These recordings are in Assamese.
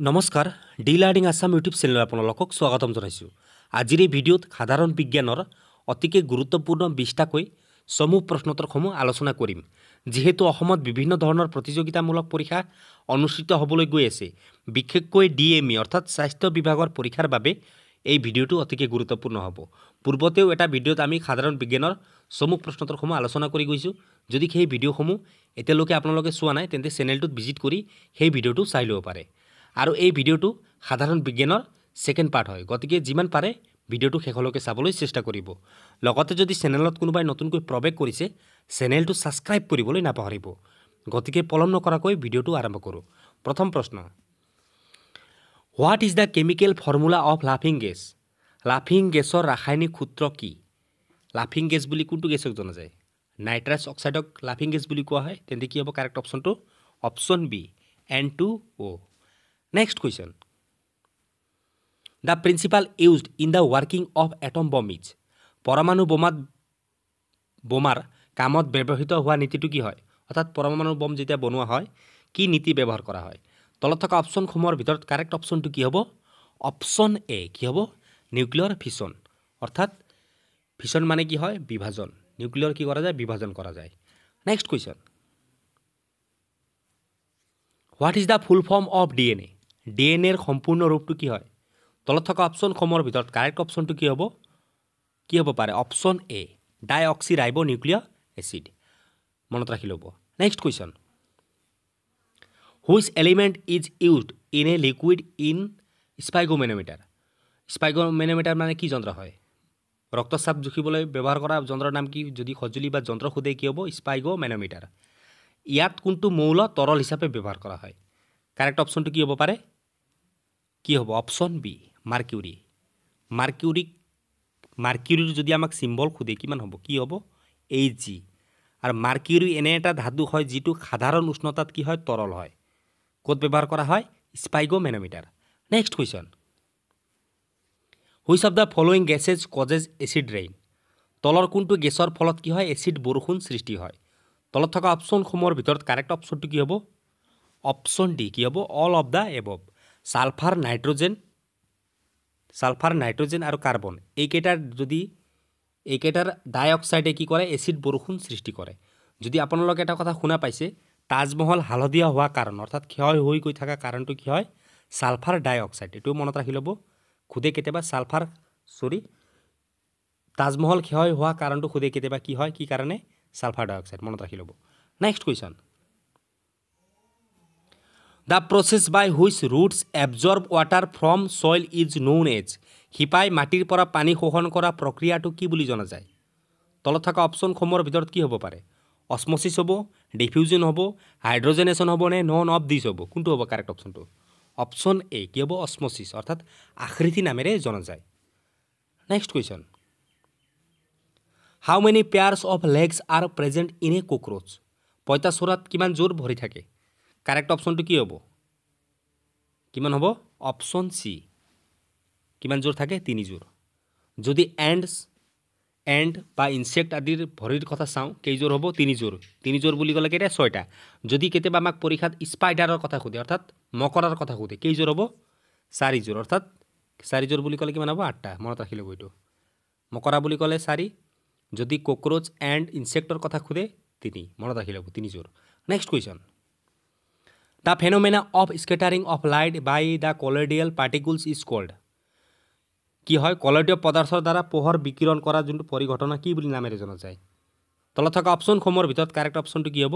নমস্কাৰ ডি লাৰ্ণিং আছাম ইউটিউব চেনেলত আপোনালোকক স্বাগতম জনাইছোঁ। আজিৰ এই ভিডিঅ'ত সাধাৰণ বিজ্ঞানৰ অতিকে গুৰুত্বপূৰ্ণ বিছটাকৈ চমু প্ৰশ্নোত্তৰসমূহ আলোচনা কৰিম। যিহেতু অসমত বিভিন্ন ধৰণৰ প্ৰতিযোগিতামূলক পৰীক্ষা অনুষ্ঠিত হ'বলৈ গৈ আছে। বিশেষকৈ ডি এম ই অৰ্থাৎ স্বাস্থ্য বিভাগৰ পৰীক্ষাৰ বাবে এই ভিডিঅ'টো অতিকে গুৰুত্বপূৰ্ণ হ'ব। পূৰ্বতেও এটা ভিডিঅ'ত আমি সাধাৰণ বিজ্ঞানৰ চমু প্ৰশ্নোত্তৰসমূহ আলোচনা কৰি গৈছোঁ। যদি সেই ভিডিঅ'সমূহ এতিয়ালৈকে আপোনালোকে চোৱা নাই তেন্তে চেনেলটোত ভিজিট কৰি সেই ভিডিঅ'টো চাই ল'ব পাৰে। আৰু এই ভিডিঅ'টো সাধাৰণ বিজ্ঞানৰ ছেকেণ্ড পাৰ্ট হয়। গতিকে যিমান পাৰে ভিডিঅ'টো শেষলৈকে চাবলৈ চেষ্টা কৰিব। লগতে যদি চেনেলত কোনোবাই নতুনকৈ প্ৰৱেশ কৰিছে চেনেলটো ছাবস্ক্ৰাইব কৰিবলৈ নাপাহৰিব। গতিকে পলম নকৰাকৈ ভিডিঅ'টো আৰম্ভ কৰোঁ। প্ৰথম প্ৰশ্ন। What is the chemical formula of লাফিং গেছ লাফিং গেছৰ ৰাসায়নিক সূত্ৰ কি? লাফিং গেছ বুলি কোনটো গেছক জনা যায়? নাইট্ৰাছ অক্সাইডক লাফিং গেছ বুলি কোৱা হয়। তেন্তে কি হ'ব? কাৰেক্ট অপশ্যনটো option B N two O' next question the principle used in the working of atom bomb is পৰমাণু বোমাত, বোমাৰ কামত ব্যৱহৃত হোৱা নীতিটো কি হয়? অৰ্থাৎ পৰমাণু বম যেতিয়া বনোৱা হয়, কি নীতি ব্যৱহাৰ কৰা হয়? তলত থকা অপশ্যনসমূহৰ ভিতৰত কাৰেক্ট অপশ্যনটো কি হ'ব? অপশ্যন এ কি হ'ব? নিউক্লিয়াৰ ফিছন অৰ্থাৎ ফিছন মানে কি হয়? বিভাজন। নিউক্লিয়াৰ কি কৰা যায়? বিভাজন কৰা যায়। Next question what is the full form of D N A D N এৰ সম্পূৰ্ণ ৰূপটো কি হয়? তলত থকা অপশ্যনসমূহৰ ভিতৰত কাৰেক্ট অপশ্যনটো কি হ'ব? কি হ'ব পাৰে? Option A deoxyribo nuclear acid মনত ৰাখি ল'ব। Next question which element is used in a liquid in sphygmomanometer sphygmomanometer মানে কি যন্ত্ৰ হয়? ৰক্তচাপ জুখিবলৈ ব্যৱহাৰ কৰা যন্ত্ৰৰ নাম কি? যদি সঁজুলি বা যন্ত্ৰ সোধে, কি হ'ব? স্পাইগোমেনোমিটাৰ ইয়াত কোনটো মৌল তৰল হিচাপে ব্যৱহাৰ কৰা হয়? কাৰেক্ট অপশ্যনটো কি হ'ব পাৰে? কি হ'ব? অপশ্যন বি মাৰ্কিউৰি মাৰ্কিউৰিক মাৰ্কিউৰিৰ যদি আমাক চিম্বল সোধে কিমান হ'ব? কি হ'ব? এইচ জি আৰু মাৰ্কিউৰি এনে এটা ধাতু হয় যিটো সাধাৰণ উষ্ণতাত কি হয়? তৰল হয়। ক'ত ব্যৱহাৰ কৰা হয়? Sphygmomanometer next question which of the following gases causes acid rain তলৰ কোনটো গেছৰ ফলত কি হয়? এচিড বৰষুণ সৃষ্টি হয়। তলত থকা অপশ্যনসমূহৰ ভিতৰত কাৰেক্ট অপশ্যনটো কি হ'ব? অপশ্যন ডি কি হ'ব? All of the above sulphur nitrogen sulphur nitrogen আৰু কাৰ্বন এইকেইটাৰ যদি এইকেইটাৰ ডাই অক্সাইডে কি কৰে এচিড বৰষুণ সৃষ্টি কৰে। যদি আপোনালোকে এটা কথা শুনা পাইছে তাজমহল হালধীয়া হোৱা কাৰণ অৰ্থাৎ ক্ষয় হৈ গৈ থকা কাৰণটো কি হয়? ছালফাৰ ডাই অক্সাইড এইটোও মনত ৰাখি ল'ব। খুদে কেতিয়াবা ছালফাৰ চৰি তাজমহল ক্ষয় হোৱা কাৰণটো খুদে কেতিয়াবা কি হয়? কি কাৰণে? ছালফাৰ ডাই অক্সাইড মনত ৰাখি ল'ব। Next question the process by which roots absorb water from soil is known as শিপাই মাটিৰ পৰা পানী শোষণ কৰা প্ৰক্ৰিয়াটো কি বুলি জনা যায়? তলত থকা অপশ্যনসমূহৰ ভিতৰত কি হ'ব পাৰে? অচমচিছ হ'ব ডিফিউজন হ'ব হাইড্ৰজেনেশ্যন হ'ব নে নন অফ দিছ হ'ব? কোনটো হ'ব কাৰেক্ট অপশ্যনটো অপশ্যন এ কি হ'ব? অচমচিছ অৰ্থাৎ আকৃতি নামেৰে জনা যায়। Next question how many pairs of legs are present in a cockroach পঁইতাচোৰাত কিমান জোৰ ভৰি থাকে? কাৰেক্ট অপশ্যনটো কি হ'ব? কিমান হ'ব? অপশ্যন চি কিমান জোৰ থাকে? তিনিযোৰ যদি এণ্ডছ এণ্ড বা ইনচেক্ট আদিৰ ভৰিৰ কথা চাওঁ কেইযোৰ হ'ব? তিনিযোৰ তিনিযোৰ বুলি ক'লে কেতিয়া? ছয়টা। যদি কেতিয়াবা আমাক পৰীক্ষাত স্পাইডাৰৰ কথা সোধে, অৰ্থাৎ মকৰাৰ কথা সোধে কেইযোৰ হ'ব? চাৰিযোৰ অৰ্থাৎ চাৰিযোৰ বুলি ক'লে কিমান হ'ব? আঠটা। মনত ৰাখি ল'ব এইটো মকৰা বুলি ক'লে চাৰি। যদি কক্ৰ'চ এণ্ড ইনচেক্টৰ কথা সোধে, তিনি। মনত ৰাখি ল'ব তিনিযোৰ next question the phenomena of scattering of light by the colloidal particles is called কি হয়? কলইডীয় পদাৰ্থৰ দ্বাৰা পোহৰ বিকিৰণ কৰা যোনটো পৰিঘটনা কি বুলি নামেৰে জনা যায়? তলত থকা অপশ্যনসমূহৰ ভিতৰত কাৰেক্ট অপশ্যনটো কি হ'ব?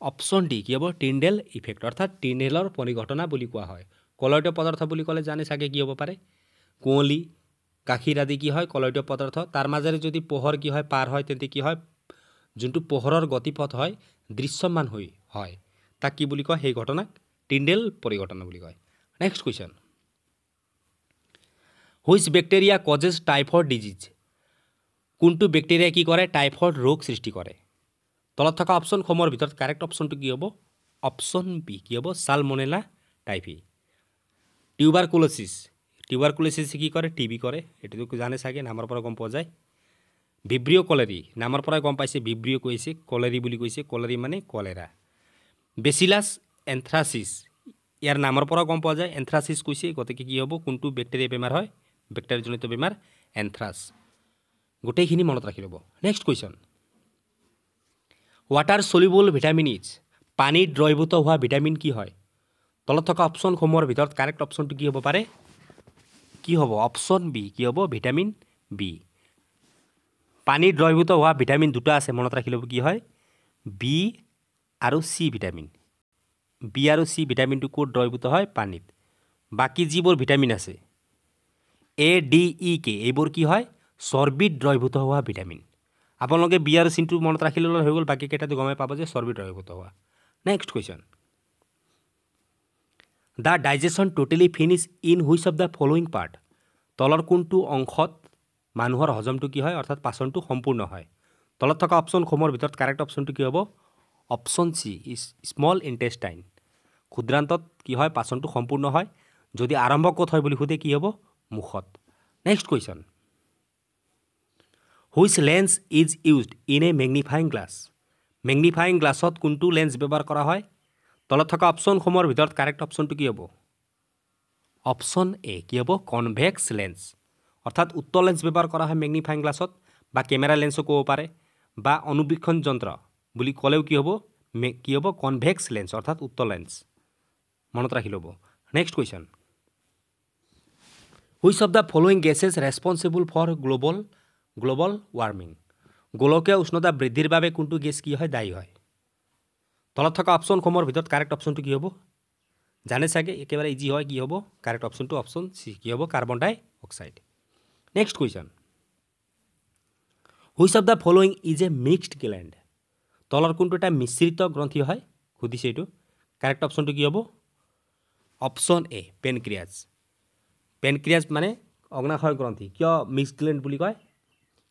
অপশ্যন ডি কি হ'ব? টিণ্ডেল ইফেক্ট অৰ্থাৎ টিণ্ডেলৰ পৰিঘটনা বুলি কোৱা হয়। কলইডীয় পদাৰ্থ বুলি ক'লে জানে চাগে কি হ'ব পাৰে? কুঁৱলী গাখীৰ আদি কি হয়? কলইডীয় পদাৰ্থ। তাৰ মাজেৰে যদি পোহৰ কি হয়? পাৰ হয় তেন্তে কি হয়? যোনটো পোহৰৰ গতিপথ হয় দৃশ্যমান হৈ হয়। তাক কি বুলি কয় সেই ঘটনাক টিণ্ডেল পৰিঘটনা বুলি কয়। Next question which bacteria causes typhoid disease কোনটো বেক্টেৰিয়াই কি কৰে? টাইফইড ৰোগ সৃষ্টি কৰে। তলত থকা অপশ্যনসমূহৰ ভিতৰত কাৰেক্ট অপশ্যনটো কি হ'ব? অপশ্যন বি কি হ'ব? ছালমনেলা টাইফি টিউবাৰ কুলচিছ টিউবাৰ কুলচিছে কি কৰে? টি বি কৰে। এইটোতো জানে চাগে নামৰ পৰা গম পোৱা যায়। ভিব্ৰিঅ' কলেৰী নামৰ পৰাই গম পাইছে ভিব্ৰিঅ' কৈছে কলেৰী বুলি কৈছে। কলেৰী মানে কলেৰা। বেচিলাছ এন্থ্ৰাচিছ। ইয়াৰ নামৰ পৰা গম পোৱা যায় এন্থ্ৰাচিছ কৈছে গতিকে কি হ'ব কোনটো বেক্টেৰিয়া বেমাৰ হয় বেক্টেৰিয়াজনিত বেমাৰ এন্থ্ৰাছ। গোটেইখিনি মনত ৰাখি ল'ব। Next question water soluble vitamin is পানীত দ্ৰৱীভূত হোৱা ভিটামিন কি হয়? তলত থকা অপশ্যনসমূহৰ ভিতৰত কাৰেক্ট অপশ্যনটো কি হ'ব পাৰে? কি হ'ব? অপশ্যন বি কি হ'ব? ভিটামিন বি পানীত দ্ৰৱীভূত হোৱা ভিটামিন দুটা আছে মনত ৰাখি ল'ব কি হয়? বি আৰু চি ভিটামিন। বি আৰু চি ভিটামিনটো ক'ত দ্ৰৱীভূত হয়? পানীত। বাকী যিবোৰ ভিটামিন আছে। এ ডি ই কে এইবোৰ কি হয়? চৰ্বিত দ্ৰৱীভূত হোৱা ভিটামিন। আপোনালোকে বি আৰু চিনটো মনত ৰাখি ল'লে হৈ গ'ল বাকীকেইটাটো গমেই পাব যে চৰ্বিত দ্ৰৱীভূত হোৱা। Next question the digestion totally finish in which of the following part তলৰ কোনটো অংশত মানুহৰ হজমটো কি হয়? অৰ্থাৎ পাচনটো সম্পূৰ্ণ হয়। তলত থকা অপশ্যনসমূহৰ ভিতৰত কাৰেক্ট অপশ্যনটো কি হ'ব? Option C small intestine. ক্ষুদ্ৰান্তত কি হয় পাচনটো সম্পূৰ্ণ হয়। যদি আৰম্ভ ক'ত হয় বুলি সোধে কি হ'ব? মুখত। Next question which lens is used in a magnifying glass magnifying গ্লাছত কোনটো লেন্স ব্যৱহাৰ কৰা হয়? তলত থকা অপশ্যনসমূহৰ ভিতৰত কাৰেক্ট অপশ্যনটো কি হ'ব? অপশ্যন এ কি হ'ব? কনভেক্স লেন্স অৰ্থাৎ উত্তৰ লেন্স ব্যৱহাৰ কৰা হয় মেগনিফাইং গ্লাছত বা কেমেৰা লেন্সো ক'ব পাৰে। বা অনুবীক্ষণ যন্ত্ৰ। বুলি ক'লেও কি হ'ব? কি হ'ব? কনভেক্স লেন্স অৰ্থাৎ উত্তৰ লেন্স মনত ৰাখি ল'ব। Next question which of the following gases responsible for global global warming গোলকীয় উষ্ণতা বৃদ্ধিৰ বাবে কোনটো গেছ কি হয়? দায়ী হয়। তলত থকা অপশ্যনসমূহৰ ভিতৰত কাৰেক্ট অপশ্যনটো কি হ'ব? জানে চাগে? একেবাৰে ইজি হয়। কি হ'ব? কাৰেক্ট অপশ্যনটো অপশ্যন চি কি হ'ব? Carbon dioxide next question which of the following is a mixed gland তলৰ কোনটো এটা মিশ্ৰিত গ্ৰন্থি হয়? সুধিছে এইটো। কাৰেক্ট অপশ্যনটো কি হ'ব? অপশ্যন এ পেনক্ৰিয়াজ পেনক্ৰিয়াজ মানে অগ্নাশয় গ্ৰন্থি। কিয় মিক্সড গ্লেণ্ড বুলি কয়?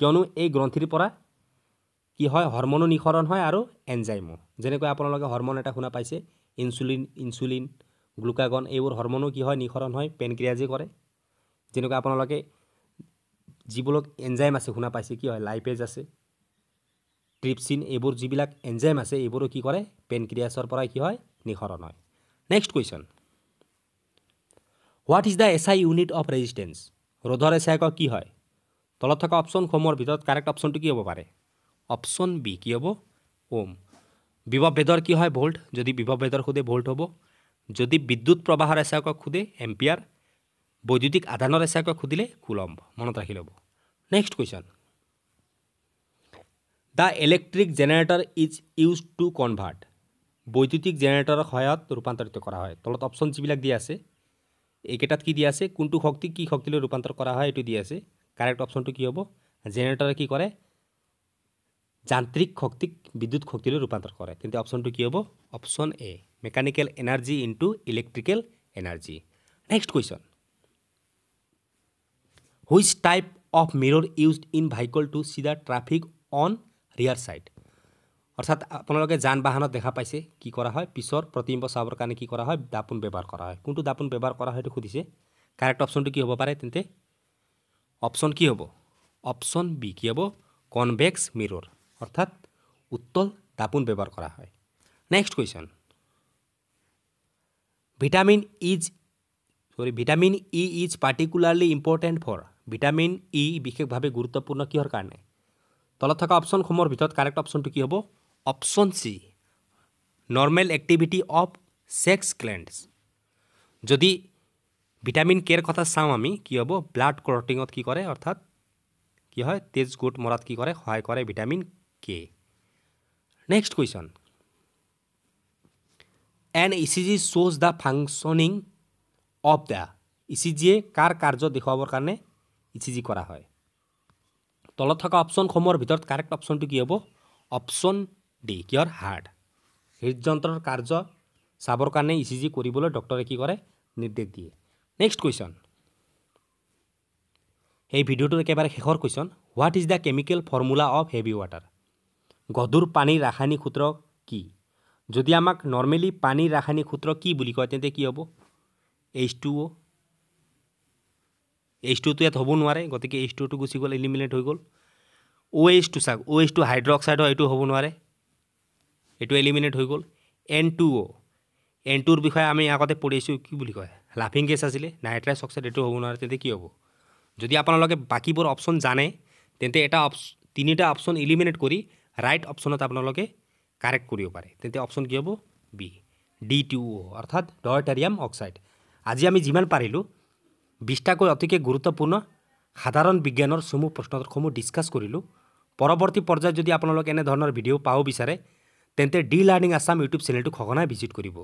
কিয়নো এই গ্ৰন্থিৰ পৰা কি হয়? হৰমনো নিঃসৰণ হয় আৰু এনজাইমো যেনেকৈ আপোনালোকে হৰমন এটা শুনা পাইছে ইনচুলিন ইনচুলিন গ্লুকাগন এইবোৰ হৰমনো কি হয়? নিঃসৰণ হয় পেনক্ৰিয়াজে কৰে। যেনেকৈ আপোনালোকে যিবিলাক এনজাইম আছে শুনা পাইছে কি হয়? লাইপেজ আছে। ট্ৰিপচিন এইবোৰ যিবিলাক এনজাইম আছে, এইবোৰো কি কৰে? পেনক্ৰিয়াছৰ পৰাই কি হয়? নিঃসৰণ হয়। Next question what is the S I unit of resistance ৰোধৰ এছায়কক কি হয়? তলত থকা অপশ্যনসমূহৰ ভিতৰত কাৰেক্ট অপশ্যনটো কি হ'ব পাৰে? অপশ্যন বি কি হ'ব? ওম বিভৱ কি হয়? ভোল্ট যদি বিভৱ ভেদৰ সোধে ভোল্ট হ'ব। যদি বিদ্যুৎ প্ৰবাহৰ এছায়কক সোধে এম্পিয়াৰ বৈদ্যুতিক আধানৰ এছায়কক সুধিলে কুলম্ব। মনত ৰাখি ল'ব। Next question the electric generator is use to convert বৈদ্যুতিক জেনেৰেটৰৰ সহায়ত ৰূপান্তৰিত কৰা হয়। তলত অপশ্যন যিবিলাক দিয়া আছে, এইকেইটাত কি দিয়া আছে, কোনটো শক্তি কি শক্তিলৈ ৰূপান্তৰ কৰা হয় এইটো দিয়া আছে। কাৰেক্ট অপশ্যনটো কি হ'ব? জেনেৰেটৰে কি কৰে? যান্ত্ৰিক শক্তিক বিদ্যুৎ শক্তিলৈ ৰূপান্তৰ কৰে। তেন্তে অপশ্যনটো কি হ'ব? Option A, mechanical energy into electrical energy. Next question. Which type of mirror used in vehicle to see the traffic on rear side অৰ্থাৎ আপোনালোকে যান বাহনত দেখা পাইছে কি কৰা হয়। পিছৰ প্ৰতিবিম্ব চাবৰ কাৰণে কি কৰা হয়, দাপোন ব্যৱহাৰ কৰা হয়। কোনটো দাপোন ব্যৱহাৰ কৰা হয় সেইটো সুধিছে। কাৰেক্ট অপশ্যনটো কি হ'ব পাৰে তেন্তে? অপশ্যন কি হ'ব? অপশ্যন বি কি হ'ব? কনভেক্স মিৰৰ অৰ্থাৎ উত্তল দাপোন ব্যৱহাৰ কৰা হয়। Next question vitamin is sorry vitamin E is particularly important for vitamin E বিশেষভাৱে গুৰুত্বপূৰ্ণ কিহৰ কাৰণে? তলত থকা অপশ্যনসমূহৰ ভিতৰত কাৰেক্ট অপশ্যনটো কি হ'ব? Option C normal activity of sex glands যদি ভিটামিন কেৰ কথা চাওঁ আমি, কি হ'ব? ব্লাড ক্ৰটিঙত কি কৰে? অৰ্থাৎ কি হয়? তেজ গোট মৰাত কি কৰে? সহায় কৰে vitamin K next question an E C G শ্ব'জ the functioning of the E C জিয়ে কাৰ কাৰ্য দেখুৱাবৰ কাৰণে ই চি জি কৰা হয়? তলত থকা অপশ্যনসমূহৰ ভিতৰত কাৰেক্ট অপশ্যনটো কি হ'ব? অপশ্যন ডি কিহৰ হাৰ্ট হৃদযন্ত্ৰৰ কাৰ্য চাবৰ কাৰণে ই চি জি কৰিবলৈ ডক্টৰে কি কৰে? নিৰ্দেশ দিয়ে। নেক্সট কুৱেশ্যন এই ভিডিঅ'টোৰ একেবাৰে শেষৰ question what is the chemical formula of heavy water গধুৰ পানীৰ ৰাসায়নিক সূত্ৰ কি? যদি আমাক নৰ্মেলি পানীৰ ৰাসায়নিক সূত্ৰ কি বুলি কয় তেন্তে কি হ'ব? এইচ টু অ' এইচ টুটো ইয়াত হ'ব নোৱাৰে গতিকে এইচ টুটো গুচি গ'ল এলিমিনেট হৈ গ'ল। অ' এইচ টু চাওক অ' এইচ টু হাইড্ৰক্সাইড হয় এইটো হ'ব নোৱাৰে। এইটো এলিমিনেট হৈ গ'ল। এন টু অ' এন টুৰ বিষয়ে আমি আগতে পঢ়িছোঁ কি বুলি কয় লাফিং গেছ আছিলে নাইট্ৰাছ অক্সাইড এইটো হ'ব নোৱাৰে তেন্তে কি হ'ব? যদি আপোনালোকে বাকীবোৰ অপশ্যন জানে তেন্তে এটা অপচ তিনিটা অপশ্যন ইলিমিনেট কৰি ৰাইট অপশ্যনত আপোনালোকে কাৰেক্ট কৰিব পাৰে। তেন্তে অপশ্যন কি হ'ব? বি ডি টু অ' অৰ্থাৎ ডয়টাৰিয়াম অক্সাইড আজি আমি যিমান পাৰিলোঁ বিছটাকৈ অতিকে গুৰুত্বপূৰ্ণ সাধাৰণ বিজ্ঞানৰ চমু প্ৰশ্নসমূহ ডিছকাছ কৰিলোঁ। পৰৱৰ্তী পৰ্যায়ত যদি আপোনালোকে এনেধৰণৰ ভিডিঅ' পাব বিচাৰে তেন্তে ডি লাৰ্ণিং আছাম ইউটিউব চেনেলটোক সঘনাই ভিজিট কৰিব।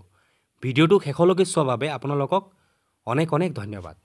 ভিডিঅ'টো শেষলৈকে চোৱাৰ বাবে আপোনালোকক অনেক অনেক ধন্যবাদ।